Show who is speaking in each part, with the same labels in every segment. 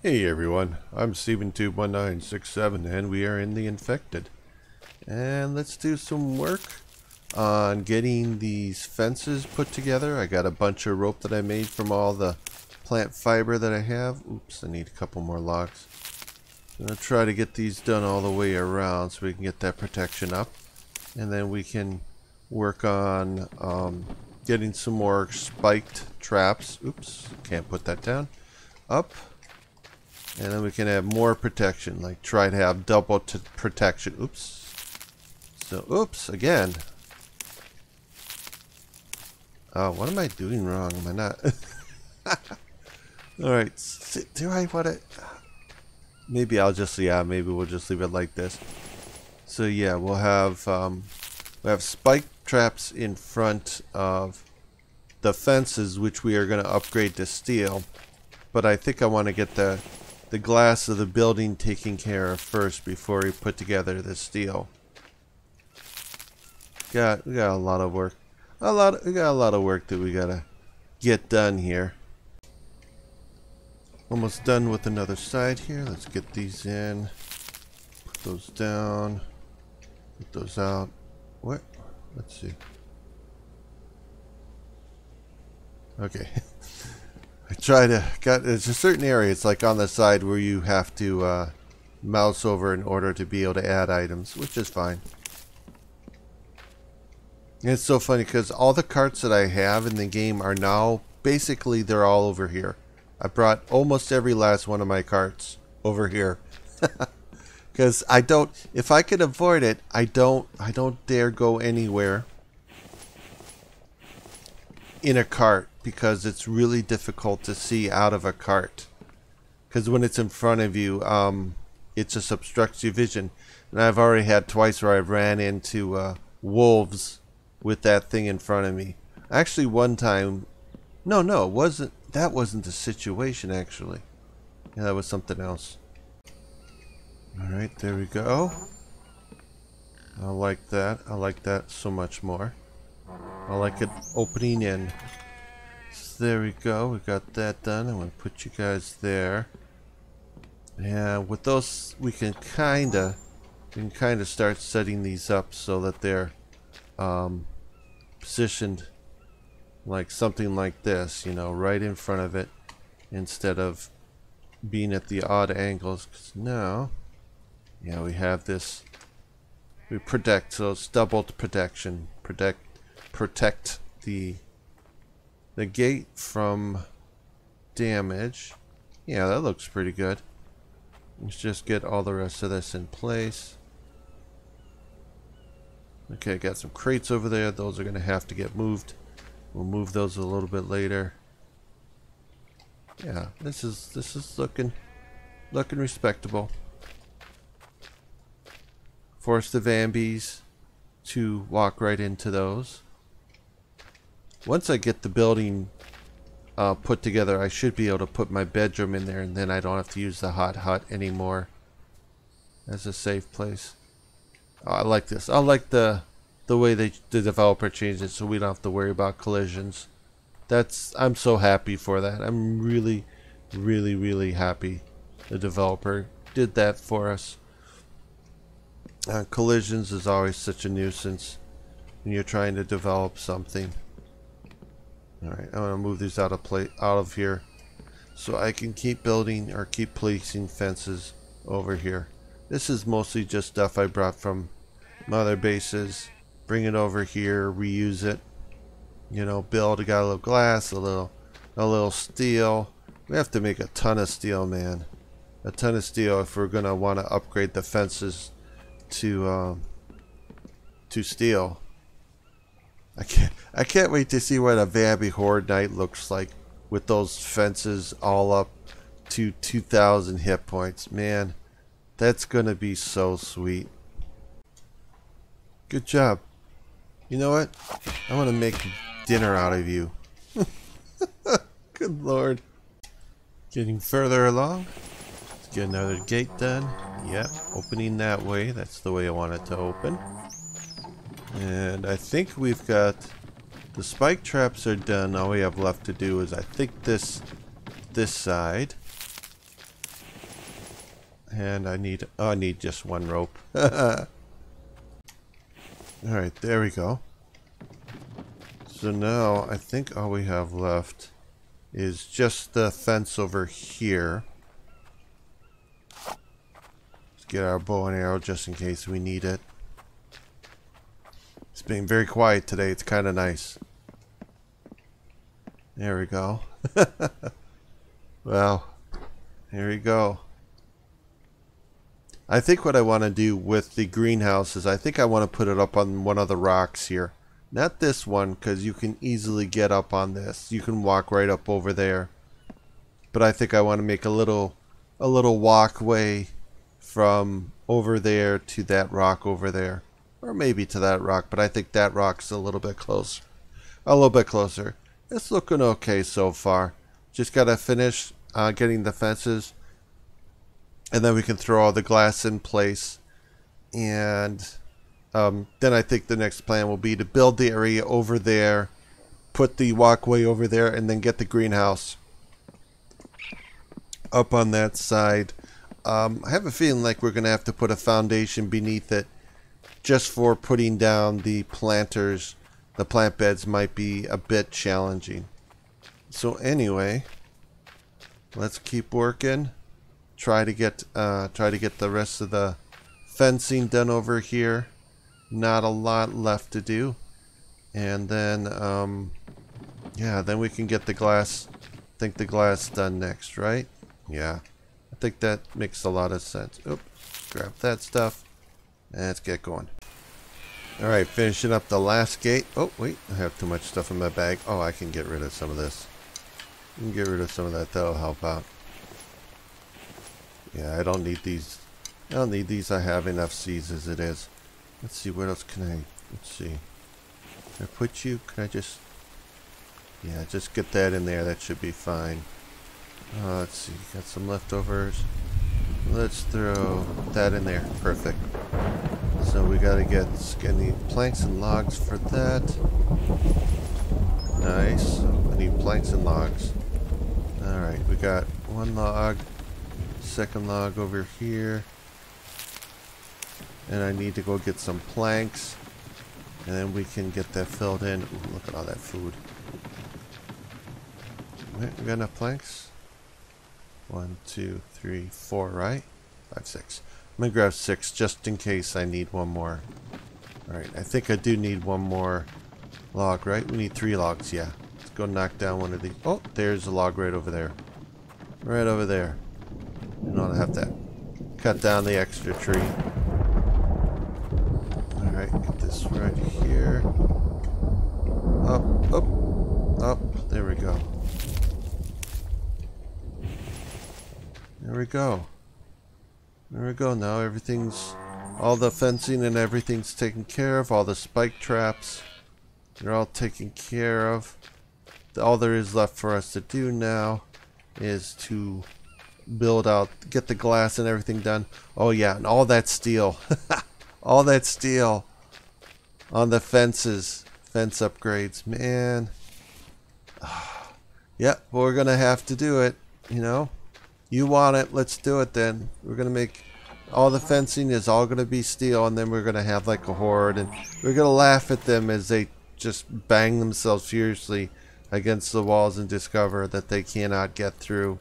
Speaker 1: Hey everyone, I'm StephenTube1967 and we are in the Infected. And let's do some work on getting these fences put together. I got a bunch of rope that I made from all the plant fiber that I have. Oops, I need a couple more logs. I'm going to try to get these done all the way around so we can get that protection up. And then we can work on um, getting some more spiked traps. Oops, can't put that down. Up and then we can have more protection, like try to have double protection. Oops. So, oops, again. Oh, what am I doing wrong? Am I not? Alright, do I want to... Maybe I'll just, yeah, maybe we'll just leave it like this. So yeah, we'll have, um, we have spike traps in front of the fences, which we are going to upgrade to steel. But I think I want to get the the glass of the building taken care of first before we put together the steel. Got we got a lot of work. A lot of, we got a lot of work that we gotta get done here. Almost done with another side here. Let's get these in. Put those down. Put those out. What? Let's see. Okay. I try to got there's a certain area it's like on the side where you have to uh, mouse over in order to be able to add items which is fine. And it's so funny because all the carts that I have in the game are now basically they're all over here. I brought almost every last one of my carts over here. Because I don't if I could avoid it I don't I don't dare go anywhere in a cart because it's really difficult to see out of a cart. Because when it's in front of you, um, it just obstructs your vision. And I've already had twice where I've ran into uh, wolves with that thing in front of me. Actually, one time, no, no, it wasn't. That wasn't the situation. Actually, yeah, that was something else. All right, there we go. I like that. I like that so much more. I like it opening in there we go. We got that done. I'm going to put you guys there. And with those, we can kind of we can kind of start setting these up so that they're um, positioned like something like this, you know, right in front of it instead of being at the odd angles. Because now, yeah, we have this. We protect, so it's doubled protection. Protect, protect the the gate from damage. Yeah, that looks pretty good. Let's just get all the rest of this in place. Okay, got some crates over there. Those are going to have to get moved. We'll move those a little bit later. Yeah, this is this is looking looking respectable. Force the Vambies to walk right into those. Once I get the building uh, put together, I should be able to put my bedroom in there and then I don't have to use the hot hut anymore as a safe place. Oh, I like this. I like the the way they the developer changed it so we don't have to worry about collisions. That's I'm so happy for that. I'm really really really happy the developer did that for us. Uh, collisions is always such a nuisance when you're trying to develop something. Alright, I'm going to move these out of play out of here so I can keep building or keep placing fences over here. This is mostly just stuff I brought from mother bases. Bring it over here, reuse it. You know, build. Got a little glass, a little, a little steel. We have to make a ton of steel, man. A ton of steel if we're gonna want to upgrade the fences to um, to steel. I can't I can't wait to see what a Vambi Horde Night looks like with those fences all up to 2,000 hit points. Man, that's gonna be so sweet. Good job. You know what? I want to make dinner out of you. Good lord. Getting further along. Let's get another gate done. Yep, opening that way. That's the way I want it to open. And I think we've got the spike traps are done. All we have left to do is I think this this side. And I need, oh, I need just one rope. Alright, there we go. So now I think all we have left is just the fence over here. Let's get our bow and arrow just in case we need it. It's being very quiet today. It's kind of nice. There we go. well, here we go. I think what I want to do with the greenhouse is I think I want to put it up on one of the rocks here. Not this one, because you can easily get up on this. You can walk right up over there. But I think I want to make a little, a little walkway from over there to that rock over there. Or maybe to that rock, but I think that rock's a little bit closer. A little bit closer. It's looking okay so far. Just got to finish uh, getting the fences. And then we can throw all the glass in place. And um, then I think the next plan will be to build the area over there, put the walkway over there, and then get the greenhouse up on that side. Um, I have a feeling like we're going to have to put a foundation beneath it just for putting down the planters. The plant beds might be a bit challenging. So anyway, let's keep working. Try to get uh, try to get the rest of the fencing done over here not a lot left to do. And then, um, yeah, then we can get the glass, I think the glass done next, right? Yeah, I think that makes a lot of sense. Oops, grab that stuff. Let's get going. Alright, finishing up the last gate. Oh, wait, I have too much stuff in my bag. Oh, I can get rid of some of this. I can get rid of some of that, that'll help out. Yeah, I don't need these. I don't need these. I have enough seeds as it is. Let's see, what else can I, let's see. Can I put you, can I just, yeah, just get that in there, that should be fine. Uh, let's see, got some leftovers. Let's throw that in there, perfect. So we gotta get, any planks and logs for that. Nice, I need planks and logs. Alright, we got one log, second log over here. And I need to go get some planks. And then we can get that filled in. Ooh, look at all that food. We got enough planks? One, two, three, four, right? Five, six. I'm gonna grab six just in case I need one more. Alright, I think I do need one more log, right? We need three logs, yeah. Let's go knock down one of these. Oh, there's a log right over there. Right over there. You don't have to cut down the extra tree. Alright, get this right here. Up, up, up. There we go. There we go. There we go. Now everything's... All the fencing and everything's taken care of. All the spike traps. They're all taken care of. All there is left for us to do now is to build out, get the glass and everything done. Oh yeah, and all that steel. all that steel on the fences. Fence upgrades. Man. yep, we're going to have to do it. You know? You want it, let's do it then. We're going to make... All the fencing is all going to be steel, and then we're going to have like a horde, and we're going to laugh at them as they just bang themselves furiously against the walls and discover that they cannot get through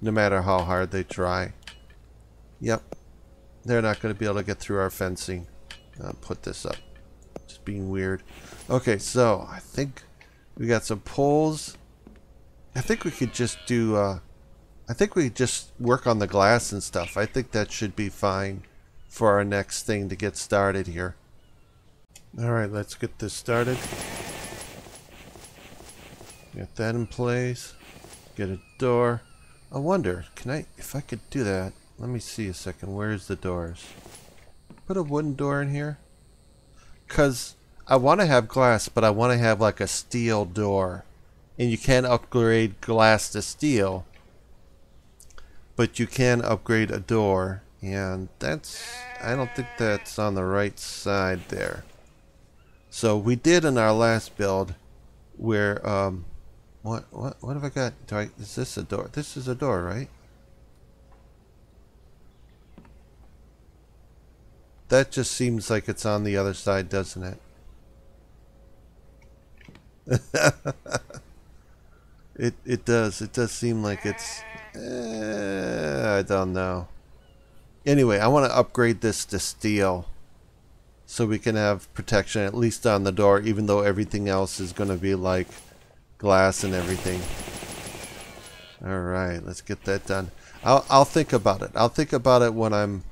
Speaker 1: no matter how hard they try. Yep. They're not going to be able to get through our fencing. I'll put this up Just being weird. Okay, so I think we got some poles. I think we could just do, uh, I think we just work on the glass and stuff. I think that should be fine for our next thing to get started here. Alright, let's get this started. Get that in place. Get a door. I wonder, can I, if I could do that, let me see a second. Where's the doors? Put a wooden door in here. Because I want to have glass, but I want to have like a steel door. And you can upgrade glass to steel. But you can upgrade a door. And that's... I don't think that's on the right side there. So we did in our last build where... um What, what, what have I got? Do I, is this a door? This is a door, right? that just seems like it's on the other side, doesn't it? it it does. It does seem like it's. Eh, I don't know. Anyway, I want to upgrade this to steel so we can have protection at least on the door even though everything else is going to be like glass and everything. Alright, let's get that done. I'll, I'll think about it. I'll think about it when I'm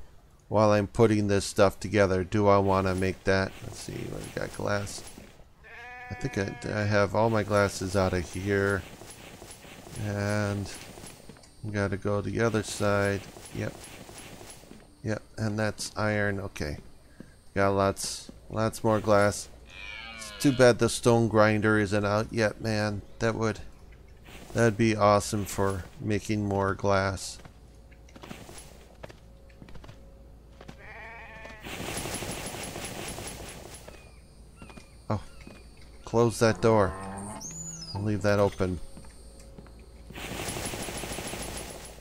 Speaker 1: while I'm putting this stuff together. Do I want to make that? Let's see, we got glass. I think I, I have all my glasses out of here. And got to go the other side. Yep. Yep, and that's iron. Okay. Got lots lots more glass. It's too bad the stone grinder isn't out yet, man. That would that'd be awesome for making more glass. Oh. Close that door. I'll leave that open.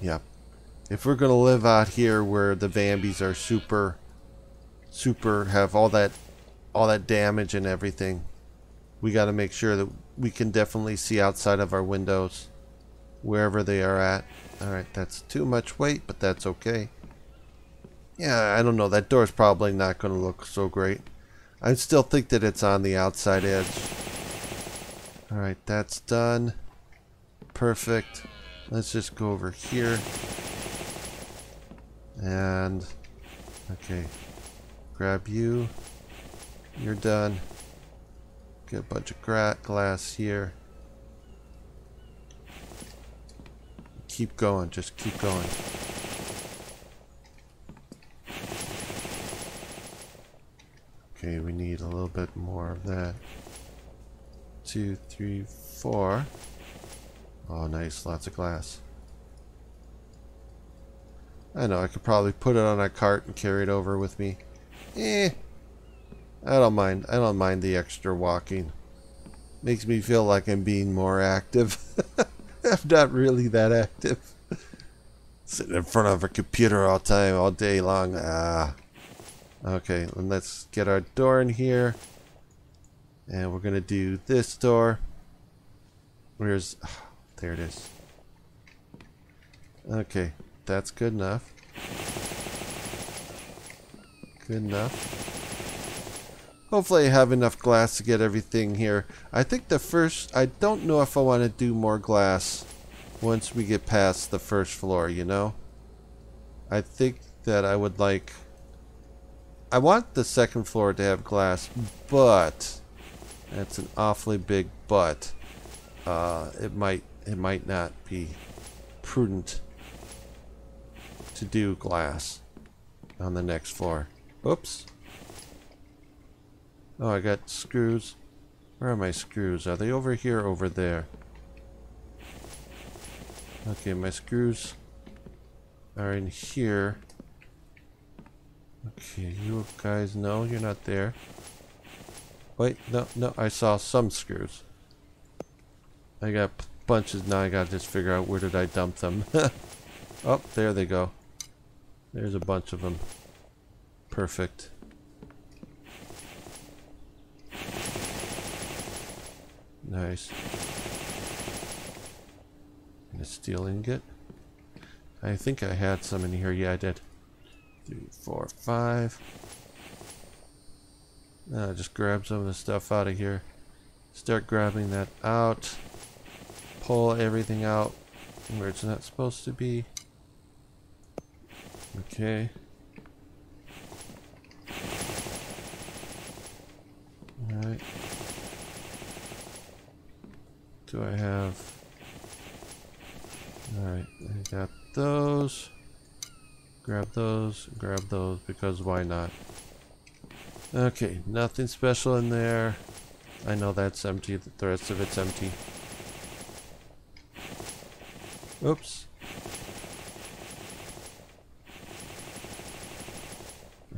Speaker 1: Yep. If we're gonna live out here where the Vambies are super super have all that all that damage and everything, we got to make sure that we can definitely see outside of our windows wherever they are at. Alright, that's too much weight, but that's okay. Yeah, I don't know. That door's probably not going to look so great. I still think that it's on the outside edge. Alright, that's done. Perfect. Let's just go over here. And, okay, Grab you. You're done. Get a bunch of glass here. Keep going. Just keep going. Okay, we need a little bit more of that. Two, three, four. Oh, nice. Lots of glass. I know, I could probably put it on a cart and carry it over with me. Eh. I don't mind. I don't mind the extra walking. Makes me feel like I'm being more active. I'm not really that active. Sitting in front of a computer all time, all day long. Ah. Okay, let's get our door in here. And we're going to do this door. Where's... There it is. Okay, that's good enough. Good enough. Hopefully I have enough glass to get everything here. I think the first... I don't know if I want to do more glass once we get past the first floor, you know? I think that I would like... I want the second floor to have glass, but... That's an awfully big but. Uh, it might it might not be prudent to do glass on the next floor. Oops. Oh, I got screws. Where are my screws? Are they over here over there? Okay, my screws are in here. Okay, you guys know you're not there. Wait, no, no, I saw some screws. I got bunches, now I gotta just figure out where did I dump them. oh, there they go. There's a bunch of them. Perfect. Nice. And a steel ingot. I think I had some in here. Yeah, I did. Three, four, five. Uh, just grab some of the stuff out of here. Start grabbing that out. Pull everything out where it's not supposed to be. Okay. Alright. Do I have... Alright, I got those. Grab those, grab those, because why not? Okay, nothing special in there. I know that's empty, the rest of it's empty. Oops.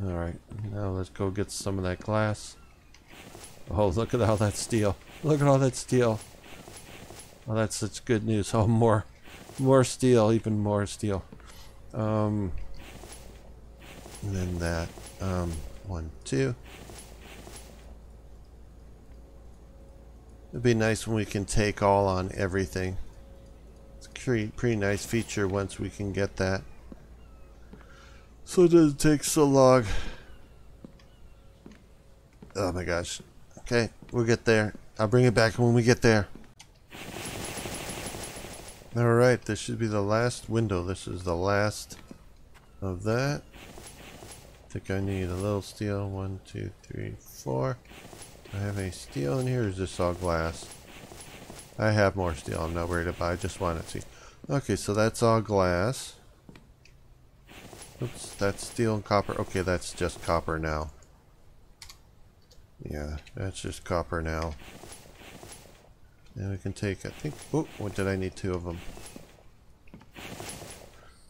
Speaker 1: Alright, now let's go get some of that glass. Oh, look at all that steel. Look at all that steel. Oh, that's such good news. Oh, more, more steel, even more steel. Um, And then that. Um, one, two. It'd be nice when we can take all on everything. Pretty, pretty nice feature once we can get that. So it doesn't take so long. Oh my gosh. Okay, we'll get there. I'll bring it back when we get there. Alright, this should be the last window. This is the last of that. I think I need a little steel. One, two, three, four. Do I have any steel in here? is this all glass? I have more steel. I'm not worried about. it. I just want to see. Okay, so that's all glass. Oops, that's steel and copper. Okay, that's just copper now. Yeah, that's just copper now. And we can take, I think, oh, what did I need two of them?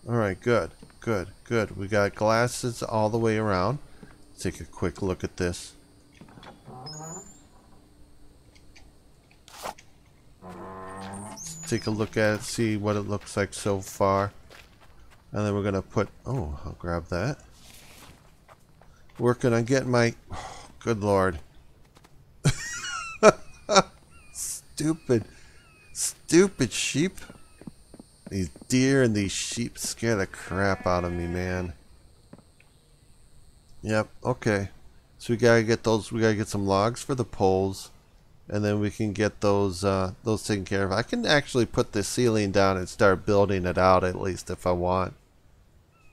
Speaker 1: Alright, good, good, good. We got glasses all the way around. Take a quick look at this. Take a look at it, see what it looks like so far. And then we're going to put, oh, I'll grab that. Working on getting my, oh, good lord. stupid, stupid sheep. These deer and these sheep scare the crap out of me, man. Yep, okay. So we gotta get those, we gotta get some logs for the poles. And then we can get those, uh, those taken care of. I can actually put the ceiling down and start building it out at least if I want.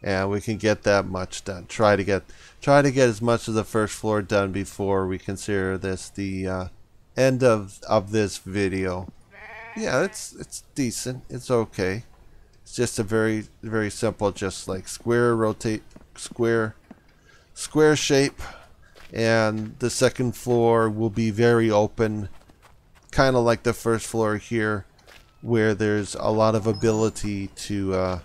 Speaker 1: And we can get that much done. Try to get, try to get as much of the first floor done before we consider this the, uh, end of of this video. Yeah, it's it's decent. It's okay. It's just a very very simple, just like square rotate square square shape, and the second floor will be very open, kind of like the first floor here, where there's a lot of ability to. Uh,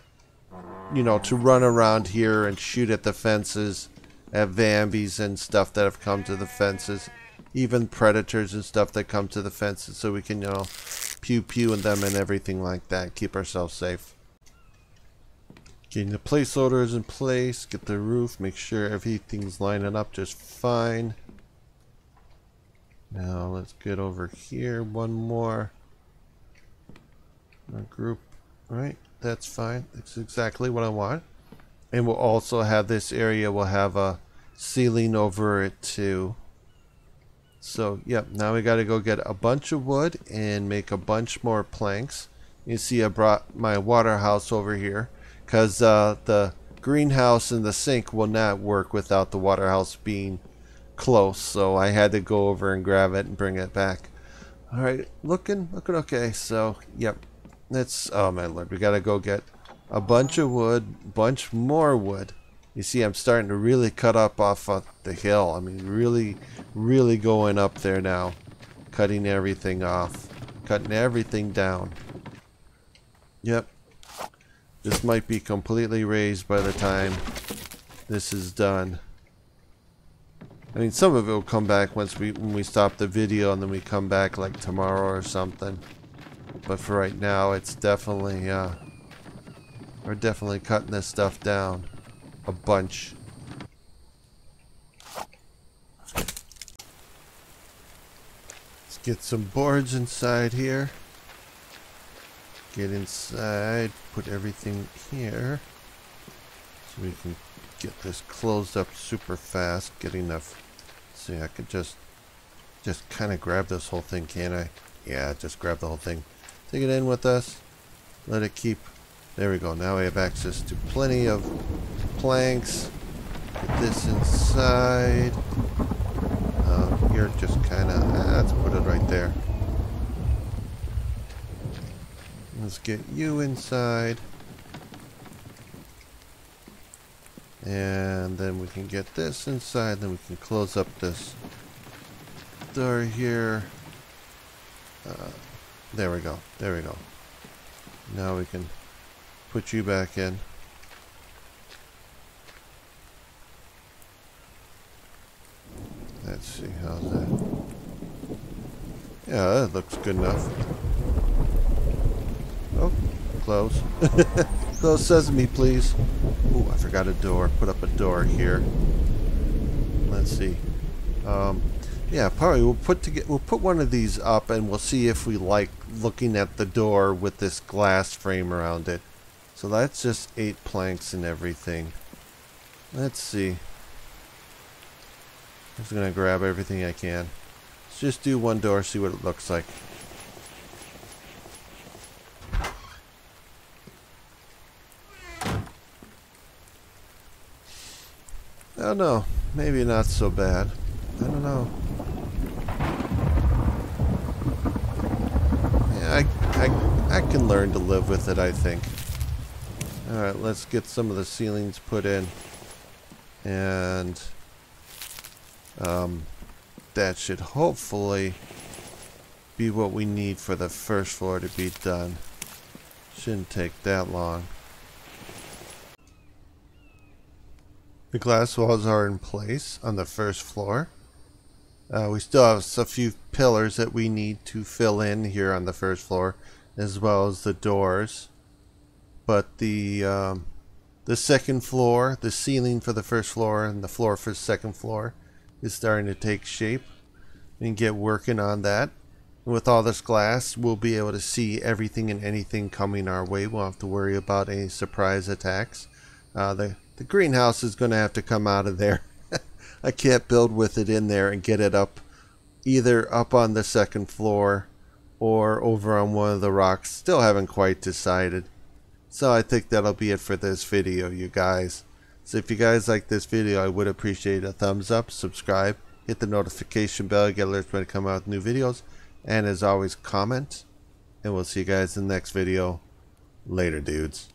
Speaker 1: you know, to run around here and shoot at the fences, at Vambies and stuff that have come to the fences even predators and stuff that come to the fences so we can, you know, pew pew in them and everything like that. Keep ourselves safe. Getting the placeholders in place, get the roof, make sure everything's lining up just fine. Now let's get over here one more. Group, right? That's fine. That's exactly what I want. And we'll also have this area, we'll have a ceiling over it too. So, yep, now we got to go get a bunch of wood and make a bunch more planks. You see I brought my water house over here because uh, the greenhouse and the sink will not work without the water house being close. So I had to go over and grab it and bring it back. All right, looking, looking okay. So, yep, that's, oh my lord, we got to go get a bunch of wood, bunch more wood. You see, I'm starting to really cut up off of the hill. I mean, really, really going up there now. Cutting everything off. Cutting everything down. Yep. This might be completely raised by the time this is done. I mean, some of it will come back once we when we stop the video and then we come back like tomorrow or something. But for right now, it's definitely, uh, we're definitely cutting this stuff down a bunch. Let's get some boards inside here. Get inside, put everything here. So we can get this closed up super fast, get enough. See, I could just, just kind of grab this whole thing, can I? Yeah, just grab the whole thing. Take it in with us. Let it keep there we go. Now we have access to plenty of planks. Get this inside. Uh, here, just kind of, uh, let's put it right there. Let's get you inside. And then we can get this inside. Then we can close up this door here. Uh, there we go. There we go. Now we can put you back in. Let's see, how's that? Yeah, that looks good enough. Oh, Close. Close sesame, please. Ooh, I forgot a door. Put up a door here. Let's see. Um, yeah, probably we'll put to we'll put one of these up and we'll see if we like looking at the door with this glass frame around it. So that's just eight planks and everything. Let's see. I'm just gonna grab everything I can. Let's just do one door, see what it looks like. Oh no, maybe not so bad. I don't know. Yeah, I, I, I can learn to live with it, I think. Alright, let's get some of the ceilings put in. And um, that should hopefully be what we need for the first floor to be done. Shouldn't take that long. The glass walls are in place on the first floor. Uh, we still have a few pillars that we need to fill in here on the first floor, as well as the doors. But the um, the second floor, the ceiling for the first floor, and the floor for the second floor is starting to take shape. And get working on that. With all this glass, we'll be able to see everything and anything coming our way. We won't have to worry about any surprise attacks. Uh, the the greenhouse is going to have to come out of there. I can't build with it in there and get it up either up on the second floor or over on one of the rocks. Still haven't quite decided. So I think that'll be it for this video, you guys. So if you guys like this video, I would appreciate a thumbs up, subscribe, hit the notification bell, get alerts when I come out with new videos, and as always, comment. And we'll see you guys in the next video. Later, dudes.